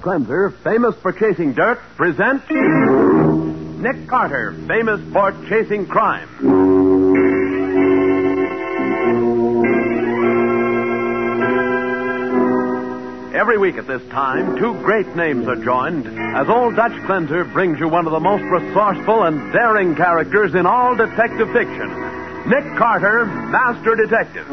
Cleanser, famous for chasing dirt, presents Nick Carter, famous for chasing crime. Every week at this time, two great names are joined as Old Dutch Cleanser brings you one of the most resourceful and daring characters in all detective fiction Nick Carter, Master Detective.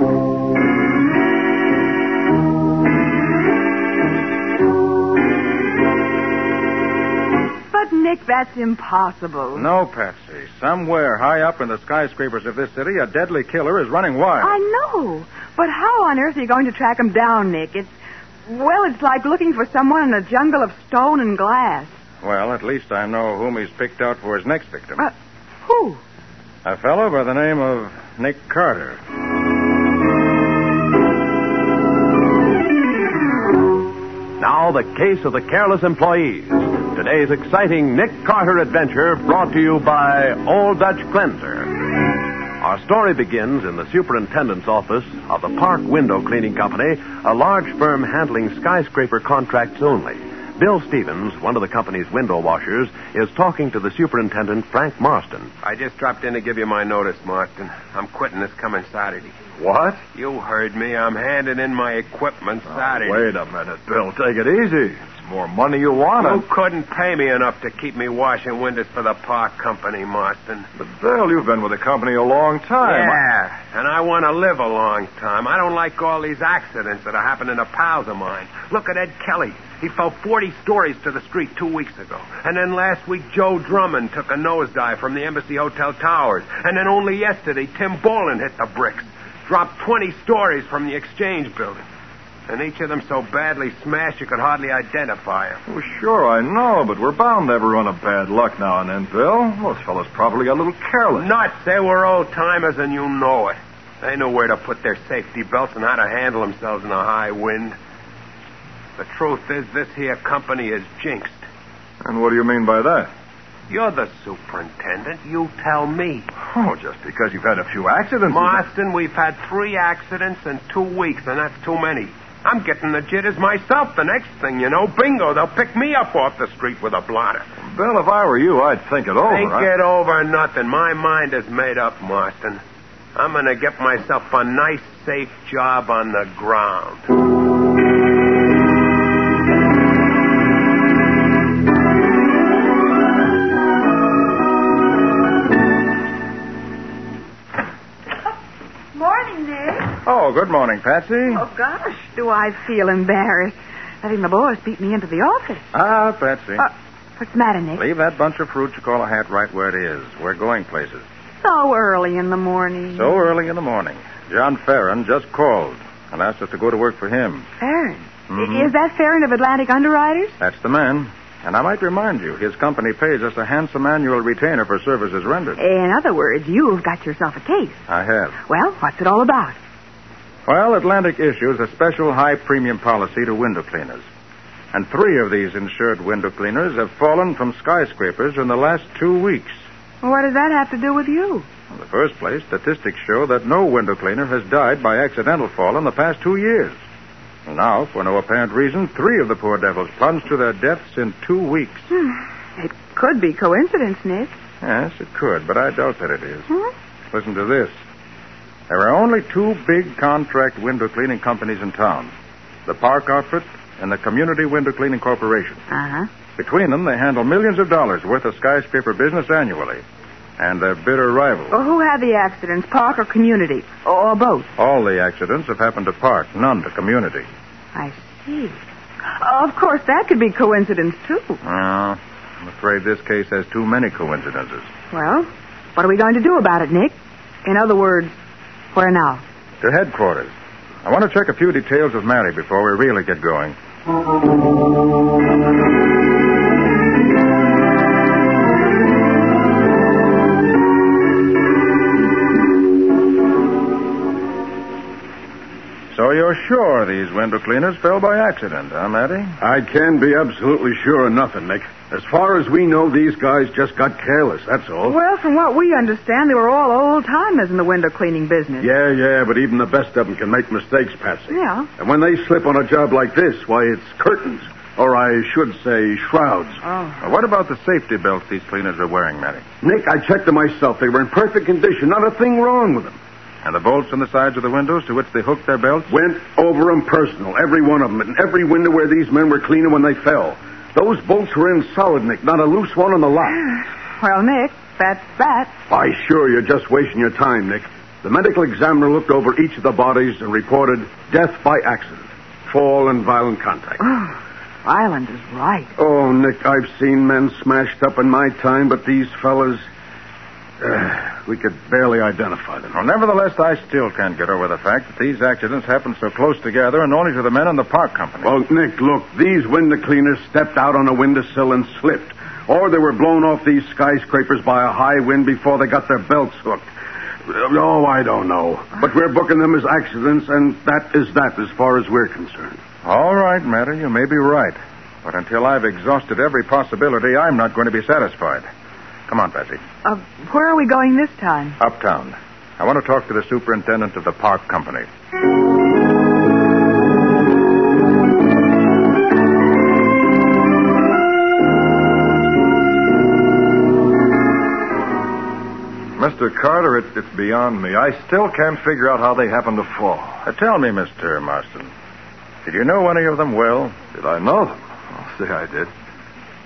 But, Nick, that's impossible. No, Patsy. Somewhere high up in the skyscrapers of this city, a deadly killer is running wild. I know. But how on earth are you going to track him down, Nick? It's, well, it's like looking for someone in a jungle of stone and glass. Well, at least I know whom he's picked out for his next victim. Uh, who? A fellow by the name of Nick Carter. Now, the case of the careless employees. Today's exciting Nick Carter adventure brought to you by Old Dutch Cleanser. Our story begins in the superintendent's office of the Park Window Cleaning Company, a large firm handling skyscraper contracts only. Bill Stevens, one of the company's window washers, is talking to the superintendent, Frank Marston. I just dropped in to give you my notice, Marston. I'm quitting this coming Saturday. What? You heard me. I'm handing in my equipment oh, Saturday. Wait a minute, Bill. Take it easy. It's more money you want. You couldn't pay me enough to keep me washing windows for the park company, Marston. But, Bill, you've been with the company a long time. Yeah, and I want to live a long time. I don't like all these accidents that are happening to pals of mine. Look at Ed Kelly. He fell 40 stories to the street two weeks ago. And then last week, Joe Drummond took a nosedive from the Embassy Hotel Towers. And then only yesterday, Tim Bolin hit the bricks. Dropped 20 stories from the Exchange building. And each of them so badly smashed you could hardly identify them. Well, oh, sure, I know, but we're bound to have a run of bad luck now and then, Bill. Those fellows probably got a little careless. Nuts. They were old timers, and you know it. They knew where to put their safety belts and how to handle themselves in a high wind. The truth is, this here company is jinxed. And what do you mean by that? You're the superintendent. You tell me. Oh, just because you've had a few accidents. Marston, we've had three accidents in two weeks, and that's too many. I'm getting the jitters myself. The next thing you know, bingo, they'll pick me up off the street with a blotter. Bill, if I were you, I'd think it over. Think I- it over nothing. My mind is made up, Marston. I'm going to get myself a nice, safe job on the ground. Good morning, Patsy. Oh, gosh, do I feel embarrassed. Letting the boys beat me into the office. Ah, Patsy. Uh, what's the matter, Nick? Leave that bunch of fruit you call a hat right where it is. We're going places. So early in the morning. So early in the morning. John Farron just called and asked us to go to work for him. Farron. Mhm. Is that Farron of Atlantic Underwriters? That's the man. And I might remind you, his company pays us a handsome annual retainer for services rendered. In other words, you've got yourself a case. I have. Well, what's it all about? Well, Atlantic issues a special high premium policy to window cleaners. And three of these insured window cleaners have fallen from skyscrapers in the last two weeks. What does that have to do with you? In the first place, statistics show that no window cleaner has died by accidental fall in the past two years. Now, for no apparent reason, three of the poor devils plunged to their deaths in two weeks. It could be coincidence, Nick. Yes, it could, but I doubt that it is. Hmm? Listen to this. There are only two big contract window cleaning companies in town the Park Outfit and the Community Window Cleaning Corporation. Uh-huh. Between them, they handle millions of dollars worth of skyscraper business annually. And they're bitter rivals. Well, who had the accidents, Park or Community? Or, or both? All the accidents have happened to Park, none to Community. I see. Of course, that could be coincidence, too. Uh, I'm afraid this case has too many coincidences. Well, what are we going to do about it, Nick? In other words, where now? To headquarters. I want to check a few details with Matty before we really get going. So you're sure these window cleaners fell by accident, huh, Matty? I can be absolutely sure of nothing, Nick. As far as we know, these guys just got careless, that's all. Well, from what we understand, they were all old timers in the window cleaning business. Yeah, yeah, but even the best of them can make mistakes, Patsy. Yeah. And when they slip on a job like this, why, it's curtains. Or I should say shrouds. Oh. Now, what about the safety belts these cleaners are wearing, Matty? Nick, I checked them myself. They were in perfect condition. Not a thing wrong with them. And the bolts on the sides of the windows to which they hooked their belts? Went over them personal, every one of them, and every window where these men were cleaning when they fell. Those bolts were in solid, Nick, not a loose one on the lot. Well, Nick, that's that. Why, sure, you're just wasting your time, Nick. The medical examiner looked over each of the bodies and reported death by accident, fall and violent contact. Island is right. Oh, Nick, I've seen men smashed up in my time, but these fellas. Uh, we could barely identify them. Well, nevertheless, I still can't get over the fact that these accidents happened so close together and only to the men in the park company. Well, Nick, look, these window cleaners stepped out on a windowsill and slipped. Or they were blown off these skyscrapers by a high wind before they got their belts hooked. Oh, I don't know. But we're booking them as accidents, and that is that as far as we're concerned. All right, Matty, you may be right. But until I've exhausted every possibility, I'm not going to be satisfied. Come on, Patsy. Uh, where are we going this time? Uptown. I want to talk to the superintendent of the park company. Mr. Carter, it, it's beyond me. I still can't figure out how they happened to fall. Uh, tell me, Mr. Marston, did you know any of them well? Did I know them? I'll say I did.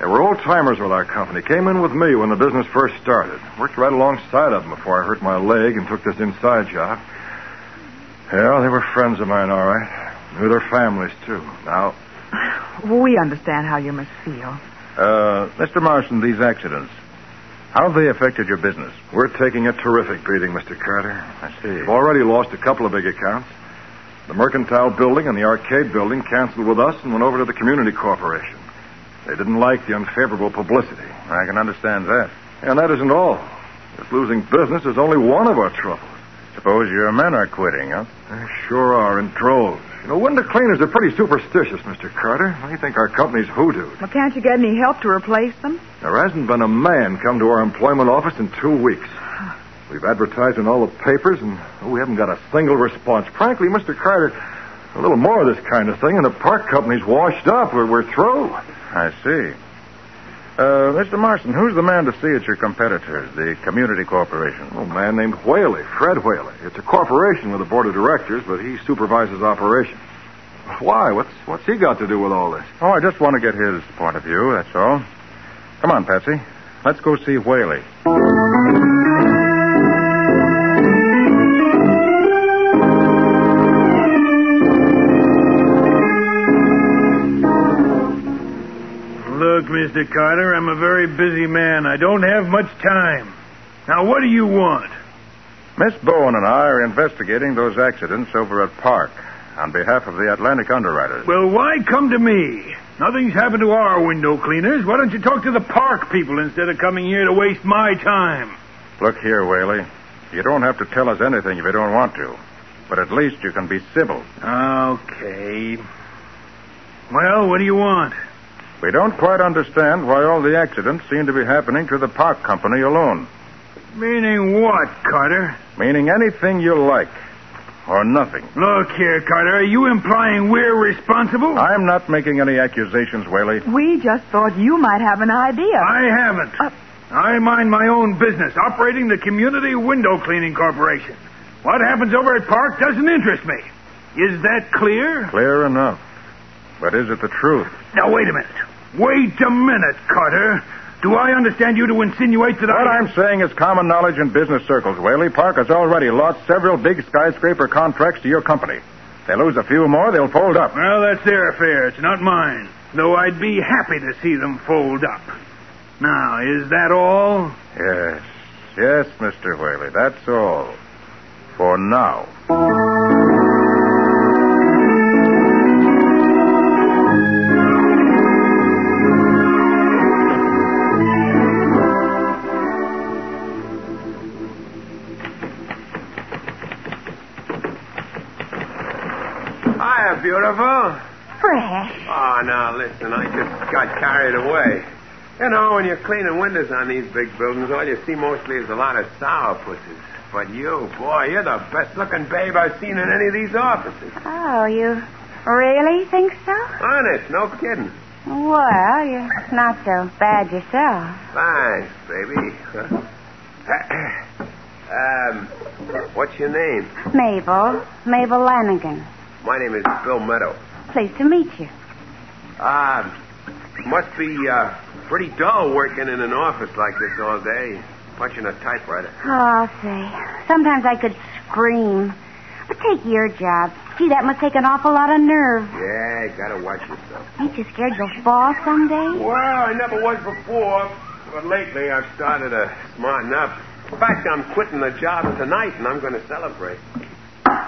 They were old timers with our company. Came in with me when the business first started. Worked right alongside of them before I hurt my leg and took this inside job. Yeah, they were friends of mine, all right. Knew their families, too. Now, We understand how you must feel. Uh, Mr. Marston, these accidents, how have they affected your business? we're taking a terrific beating, Mr. Carter. I see. We've already lost a couple of big accounts. The Mercantile Building and the Arcade Building canceled with us and went over to the Community Corporation. They didn't like the unfavorable publicity. I can understand that. And that isn't all. This losing business is only one of our troubles. Suppose your men are quitting, huh? They sure are in droves. You know, window cleaners are pretty superstitious, Mr. Carter. They think our company's hoodooed. Well, can't you get any help to replace them? There hasn't been a man come to our employment office in two weeks. We've advertised in all the papers, and we haven't got a single response. Frankly, Mr. Carter, a little more of this kind of thing, and the park company's washed up. We're, we're through. I see. Uh, Mr. Marston, who's the man to see at your competitors, the Community Corporation? Oh, a man named Whaley, Fred Whaley. It's a corporation with a board of directors, but he supervises operations. Why? What's what's he got to do with all this? Oh, I just want to get his point of view, that's all. Come on, Patsy. Let's go see Whaley. Mr. Carter, I'm a very busy man. I don't have much time. Now, what do you want? Miss Bowen and I are investigating those accidents over at Park on behalf of the Atlantic Underwriters. Well, why come to me? Nothing's happened to our window cleaners. Why don't you talk to the park people instead of coming here to waste my time? Look here, Whaley. You don't have to tell us anything if you don't want to. But at least you can be civil. Okay. Well, what do you want? We don't quite understand why all the accidents seem to be happening to the park company alone. Meaning what, Carter? Meaning anything you like. Or nothing. Look here, Carter. Are you implying we're responsible? I'm not making any accusations, Whaley. We just thought you might have an idea. I haven't. Uh, I mind my own business, operating the Community Window Cleaning Corporation. What happens over at Park doesn't interest me. Is that clear? Clear enough. But is it the truth? Now, wait a minute. Wait a minute, Carter. Do I understand you to insinuate that What I... I'm saying is common knowledge in business circles, Whaley. Park has already lost several big skyscraper contracts to your company. They lose a few more, they'll fold up. Well, that's their affair. It's not mine. Though I'd be happy to see them fold up. Now, is that all? Yes, yes, Mr. Whaley, that's all. For now. Beautiful. Fresh. Oh, now listen, I just got carried away. You know, when you're cleaning windows on these big buildings, all you see mostly is a lot of sourpusses. But you, boy, you're the best looking babe I've seen in any of these offices. Oh, you really think so? Honest, no kidding. Well, you're not so bad yourself. Thanks, baby. um, what's your name? Mabel. Mabel Lanigan. My name is Bill Meadow. Pleased to meet you. Ah, must be uh, pretty dull working in an office like this all day, punching a typewriter. Oh, I'll say. Sometimes I could scream. But take your job. Gee, that must take an awful lot of nerve. Yeah, you gotta watch yourself. Ain't you scared you'll fall someday? Well, I never was before, but lately I've started to smarten up. In fact, I'm quitting the job tonight, and I'm going to celebrate.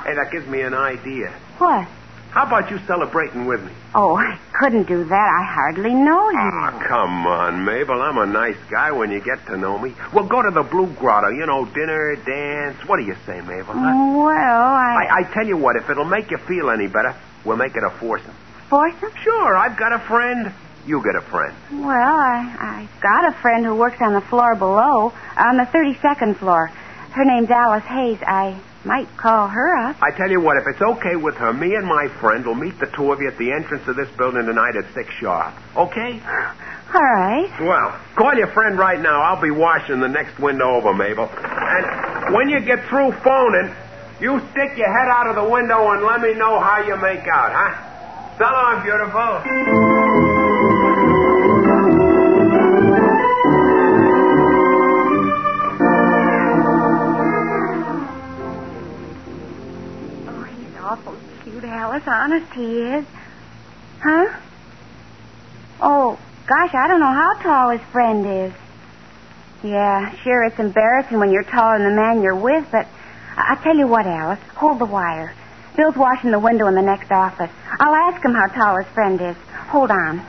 Hey, that gives me an idea. What? How about you celebrating with me? Oh, I couldn't do that. I hardly know you. Oh, come on, Mabel. I'm a nice guy when you get to know me. We'll go to the Blue Grotto. You know, dinner, dance. What do you say, Mabel? huh? Well, I... I, I tell you what, if it'll make you feel any better, we'll make it a foursome. Foursome? Sure, I've got a friend. You get a friend. Well, I, I got a friend who works on the floor below, on the 32nd floor. Her name's Alice Hayes. I might call her up. I tell you what, if it's okay with her, me and my friend will meet the two of you at the entrance of this building tonight at six sharp. Okay? All right. Well, call your friend right now. I'll be washing the next window over, Mabel. And when you get through phoning, you stick your head out of the window and let me know how you make out, huh? So long, beautiful. Alice. Honest, he is. Huh? Oh, gosh, I don't know how tall his friend is. Yeah, sure, it's embarrassing when you're taller than the man you're with, but I- I'll tell you what, Alice. Hold the wire. Bill's washing the window in the next office. I'll ask him how tall his friend is. Hold on.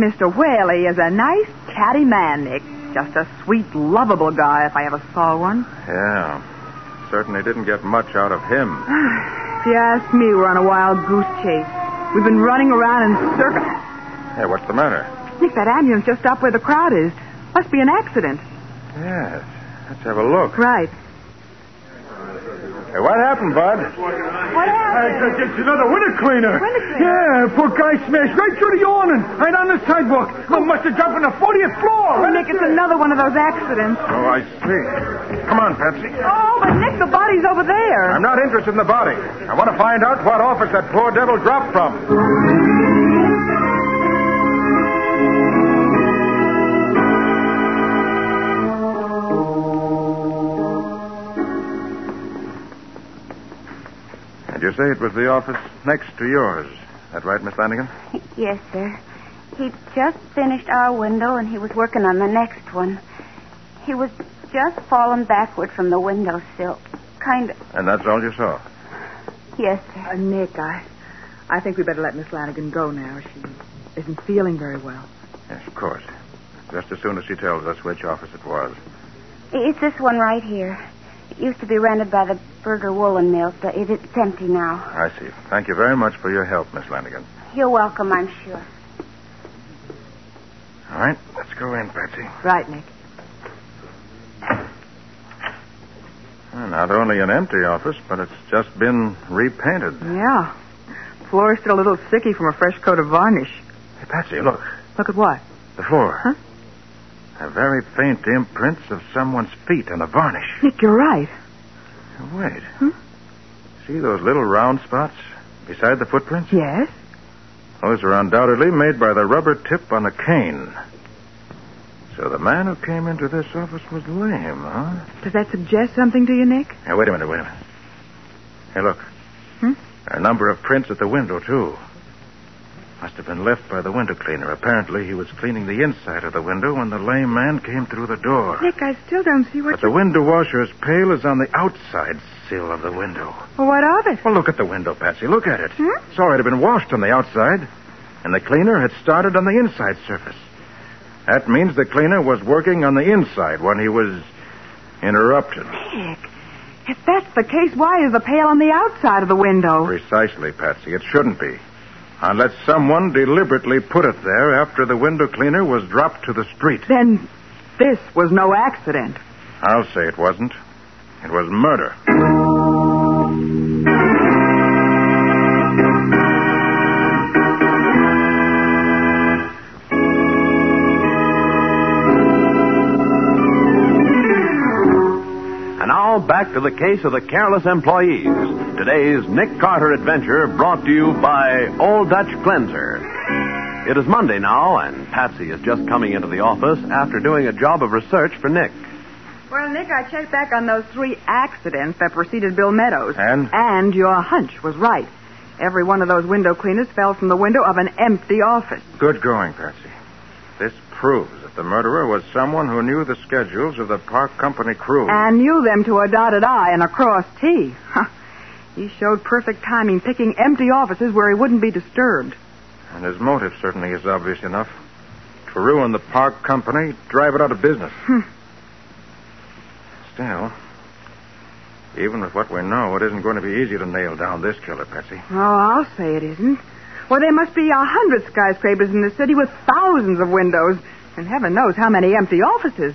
Mr. Whaley is a nice, chatty man, Nick. Just a sweet, lovable guy if I ever saw one. Yeah. Certainly didn't get much out of him. If you ask me, we're on a wild goose chase. We've been running around in circles. Hey, what's the matter? Nick, that ambulance just stopped where the crowd is. Must be an accident. Yes. Let's have a look. Right. Hey, what happened, Bud? What happened? it's another window cleaner. Window cleaner? Yeah, poor guy smashed right through the awning, right on the sidewalk. Oh, must have jumped on the 40th floor. Oh, Nick, it's another one of those accidents. Oh, I see. Come on, Patsy. Oh, but Nick, the body's over there. I'm not interested in the body. I want to find out what office that poor devil dropped from. You say it was the office next to yours. That right, Miss Lanigan? Yes, sir. He just finished our window and he was working on the next one. He was just falling backward from the windowsill. Kind of. And that's all you saw? Yes, sir. Uh, Nick, I, I think we better let Miss Lanigan go now. She isn't feeling very well. Yes, of course. Just as soon as she tells us which office it was. It's this one right here. It used to be rented by the Berger Woolen Mills, but it, it's empty now. I see. Thank you very much for your help, Miss Lanigan. You're welcome, I'm sure. All right, let's go in, Patsy. Right, Nick. Well, not only an empty office, but it's just been repainted. Yeah. Floor's still a little sticky from a fresh coat of varnish. Hey, Patsy, look. Look at what? The floor. Huh? A very faint imprints of someone's feet on the varnish. Nick, you're right. Wait. See those little round spots beside the footprints? Yes? Those are undoubtedly made by the rubber tip on a cane. So the man who came into this office was lame, huh? Does that suggest something to you, Nick? Now, wait a minute, wait a minute. Hey, look. Hmm? There are a number of prints at the window, too. Must have been left by the window cleaner. Apparently, he was cleaning the inside of the window when the lame man came through the door. Nick, I still don't see what But the window washer's pail is on the outside sill of the window. Well, what of it? Well, look at the window, Patsy. Look at it. Hmm? It's already been washed on the outside, and the cleaner had started on the inside surface. That means the cleaner was working on the inside when he was. interrupted. Nick, if that's the case, why is the pail on the outside of the window? Precisely, Patsy. It shouldn't be. Unless someone deliberately put it there after the window cleaner was dropped to the street. Then this was no accident. I'll say it wasn't. It was murder. And now back to the case of the careless employees. Today's Nick Carter adventure brought to you by Old Dutch Cleanser. It is Monday now, and Patsy is just coming into the office after doing a job of research for Nick. Well, Nick, I checked back on those three accidents that preceded Bill Meadows. And? And your hunch was right. Every one of those window cleaners fell from the window of an empty office. Good going, Patsy. This proves that the murderer was someone who knew the schedules of the park company crew. And knew them to a dotted I and a crossed T. He showed perfect timing, picking empty offices where he wouldn't be disturbed. And his motive certainly is obvious enough. To ruin the park company, drive it out of business. Hmm. Still, even with what we know, it isn't going to be easy to nail down this killer, Patsy. Oh, I'll say it isn't. Well, there must be a hundred skyscrapers in the city with thousands of windows, and heaven knows how many empty offices.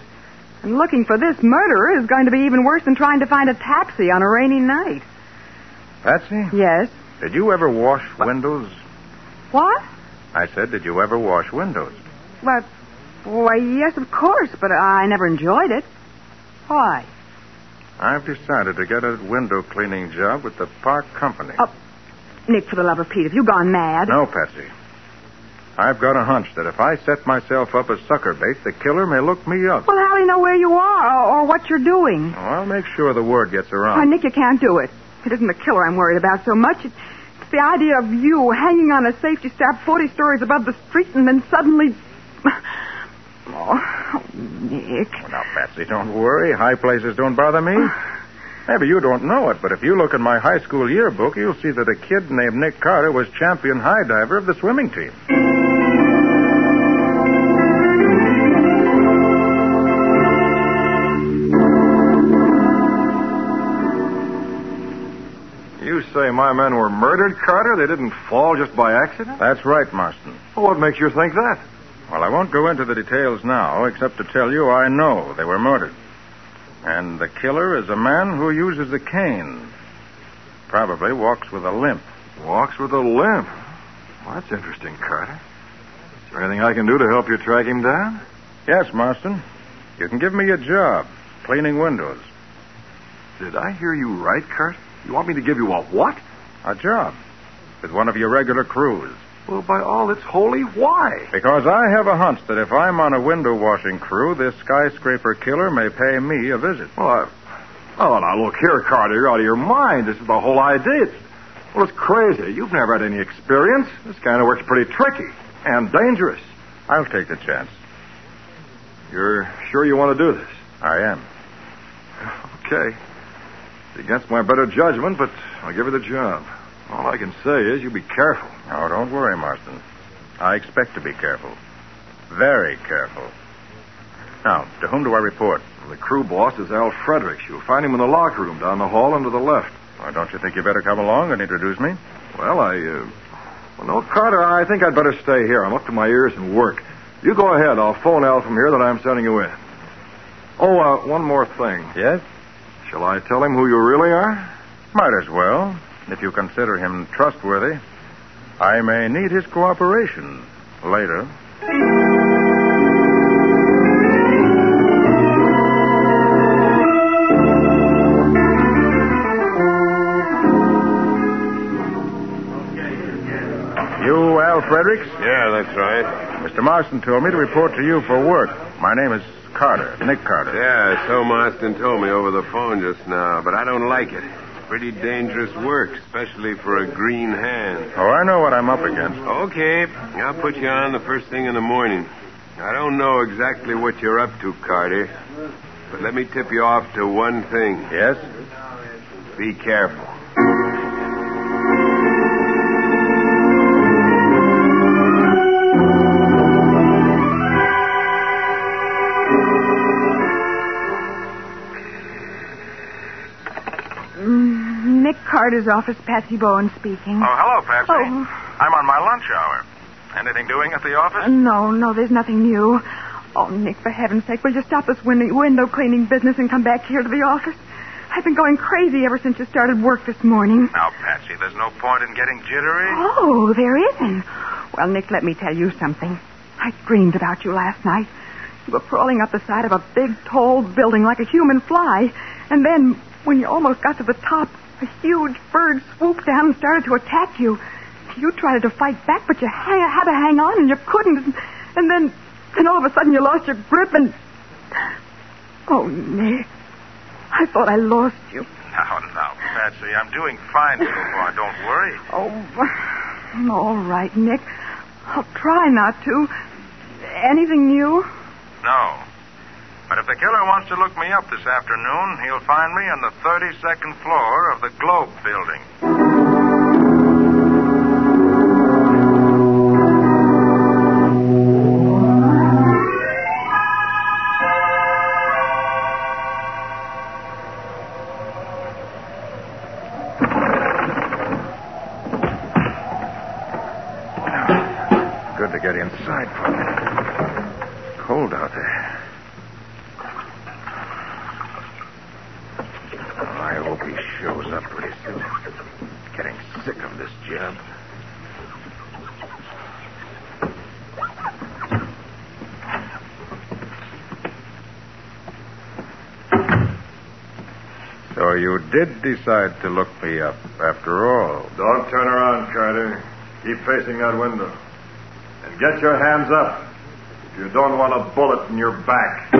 And looking for this murderer is going to be even worse than trying to find a taxi on a rainy night. Patsy, Yes. did you ever wash windows? What? I said, did you ever wash windows? Well, why, yes, of course, but I never enjoyed it. Why? I've decided to get a window cleaning job with the park company. Oh. Nick, for the love of Pete, have you gone mad? No, Patsy. I've got a hunch that if I set myself up as sucker bait, the killer may look me up. Well, how'll he know where you are or, or what you're doing? Oh, I'll make sure the word gets around. Nick, you can't do it. It isn't the killer I'm worried about so much. It's it's the idea of you hanging on a safety strap 40 stories above the street and then suddenly. Oh, Nick. Now, Patsy, don't worry. High places don't bother me. Maybe you don't know it, but if you look in my high school yearbook, you'll see that a kid named Nick Carter was champion high diver of the swimming team. Say my men were murdered, Carter? They didn't fall just by accident? That's right, Marston. Well, what makes you think that? Well, I won't go into the details now, except to tell you I know they were murdered. And the killer is a man who uses a cane. Probably walks with a limp. Walks with a limp. Well, that's interesting, Carter. Is there anything I can do to help you track him down? Yes, Marston. You can give me a job cleaning windows. Did I hear you right, Carter? You want me to give you a what? A job with one of your regular crews. Well, by all that's holy, why? Because I have a hunch that if I'm on a window washing crew, this skyscraper killer may pay me a visit. Well, I... Oh, now look here, Carter. You're out of your mind. This is the whole idea. It's... Well, it's crazy. You've never had any experience. This kind of work's pretty tricky and dangerous. I'll take the chance. You're sure you want to do this? I am. Okay. It's against my better judgment, but I'll give you the job. All I can say is you be careful. Oh, don't worry, Marston. I expect to be careful. Very careful. Now, to whom do I report? The crew boss is Al Fredericks. You'll find him in the locker room down the hall and to the left. Well, don't you think you better come along and introduce me? Well, I, uh... Well, no, Carter, I think I'd better stay here. I'm up to my ears in work. You go ahead. I'll phone Al from here that I'm sending you in. Oh, uh, one more thing. Yes? Shall I tell him who you really are? Might as well, if you consider him trustworthy. I may need his cooperation later. You, Al Fredericks? Yeah, that's right. Mr. Marston told me to report to you for work. My name is Carter, Nick Carter. Yeah, so Marston told me over the phone just now, but I don't like it. Pretty dangerous work, especially for a green hand. Oh, I know what I'm up against. Okay, I'll put you on the first thing in the morning. I don't know exactly what you're up to, Carter, but let me tip you off to one thing. Yes? Be careful. Carter's office, Patsy Bowen speaking. Oh, hello, Patsy. Oh. I'm on my lunch hour. Anything doing at the office? Uh, no, no, there's nothing new. Oh, Nick, for heaven's sake, will you stop this window, window cleaning business and come back here to the office? I've been going crazy ever since you started work this morning. Now, Patsy, there's no point in getting jittery. Oh, there isn't. Well, Nick, let me tell you something. I dreamed about you last night. You were crawling up the side of a big, tall building like a human fly. And then, when you almost got to the top, a huge bird swooped down and started to attack you. You tried to fight back, but you had to hang on and you couldn't. And then, then all of a sudden you lost your grip and. Oh, Nick. I thought I lost you. No, no, Patsy, I'm doing fine so far. Don't worry. Oh, all right, Nick. I'll try not to. Anything new? No. But if the killer wants to look me up this afternoon, he'll find me on the 32nd floor of the Globe building. Did decide to look me up after all. Don't turn around, Carter. Keep facing that window. And get your hands up if you don't want a bullet in your back.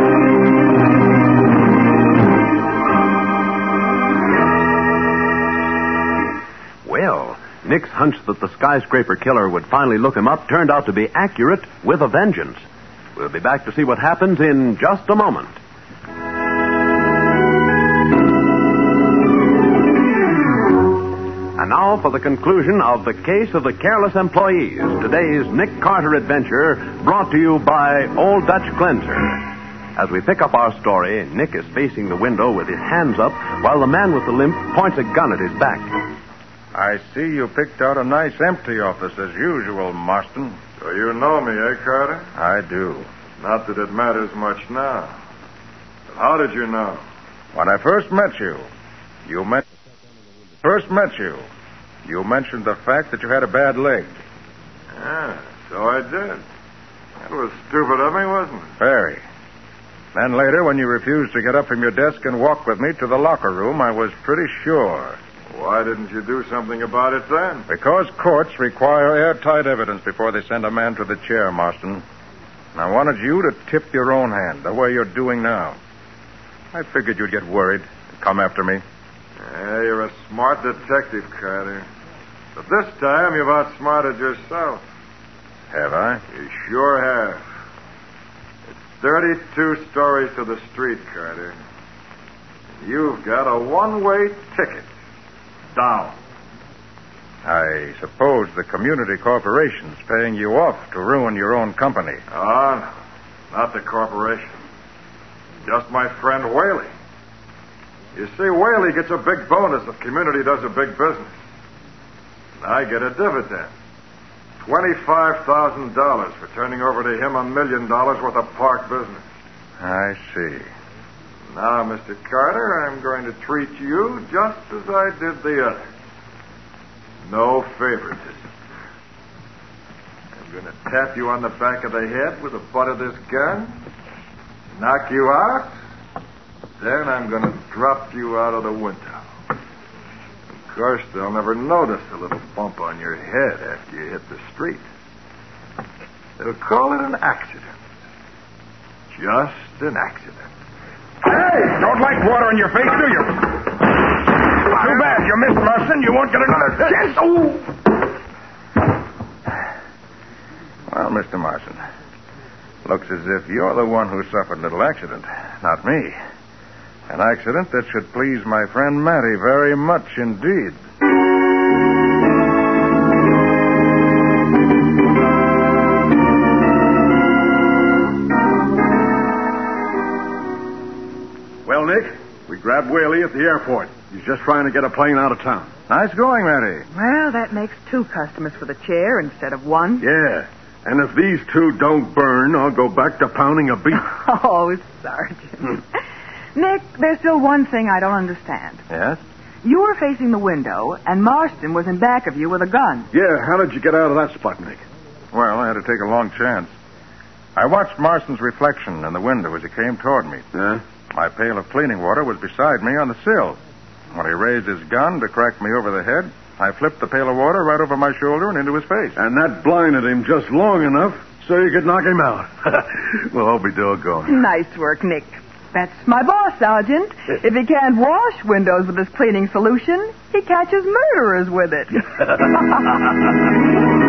Well, Nick's hunch that the skyscraper killer would finally look him up turned out to be accurate with a vengeance. We'll be back to see what happens in just a moment. And now for the conclusion of the case of the careless employees. Today's Nick Carter adventure brought to you by Old Dutch Cleanser. As we pick up our story, Nick is facing the window with his hands up while the man with the limp points a gun at his back. I see you picked out a nice empty office as usual, Marston. So you know me, eh, Carter? I do. Not that it matters much now. But how did you know? When I first met you, you met first met you, you mentioned the fact that you had a bad leg. Yeah, so I did. That was stupid of me, wasn't it? Very. Then later, when you refused to get up from your desk and walk with me to the locker room, I was pretty sure. Why didn't you do something about it then? Because courts require airtight evidence before they send a man to the chair, Marston. And I wanted you to tip your own hand, the way you're doing now. I figured you'd get worried and come after me. Yeah, you're a smart detective, Carter. But this time you've outsmarted yourself. Have I? You sure have. It's 32 stories to the street, Carter. You've got a one-way ticket. Down. I suppose the community corporation's paying you off to ruin your own company. Ah, no. Not the corporation. Just my friend Whaley. You see, Whaley gets a big bonus if community does a big business. I get a dividend. $25,000 for turning over to him a million dollars worth of park business. I see. Now, Mr. Carter, I'm going to treat you just as I did the other. No favoritism. I'm going to tap you on the back of the head with the butt of this gun, knock you out, then I'm going to drop you out of the window. Of course, they'll never notice a little bump on your head after you hit the street. They'll call it an accident. Just an accident. Hey, don't like water on your face, do you? Too bad. You missed, Marston. You won't get another chance. Oh! Well, Mr. Marston, looks as if you're the one who suffered a little accident, not me. An accident that should please my friend Matty very much indeed. Well, Nick, we grabbed Whaley at the airport. He's just trying to get a plane out of town. Nice going, Matty. Well, that makes two customers for the chair instead of one. Yeah. And if these two don't burn, I'll go back to pounding a beef. Oh, Sergeant. Hmm. Nick, there's still one thing I don't understand. Yes? You were facing the window, and Marston was in back of you with a gun. yeah, how did you get out of that spot, Nick? Well, I had to take a long chance. I watched Marston's reflection in the window as he came toward me. Yeah? My pail of cleaning water was beside me on the sill. When he raised his gun to crack me over the head, I flipped the pail of water right over my shoulder and into his face. And that blinded him just long enough so you could knock him out. well, I'll be doggone. Nice work, Nick. That's my boss, Sergeant. Uh, if he can't wash windows with his cleaning solution, he catches murderers with it.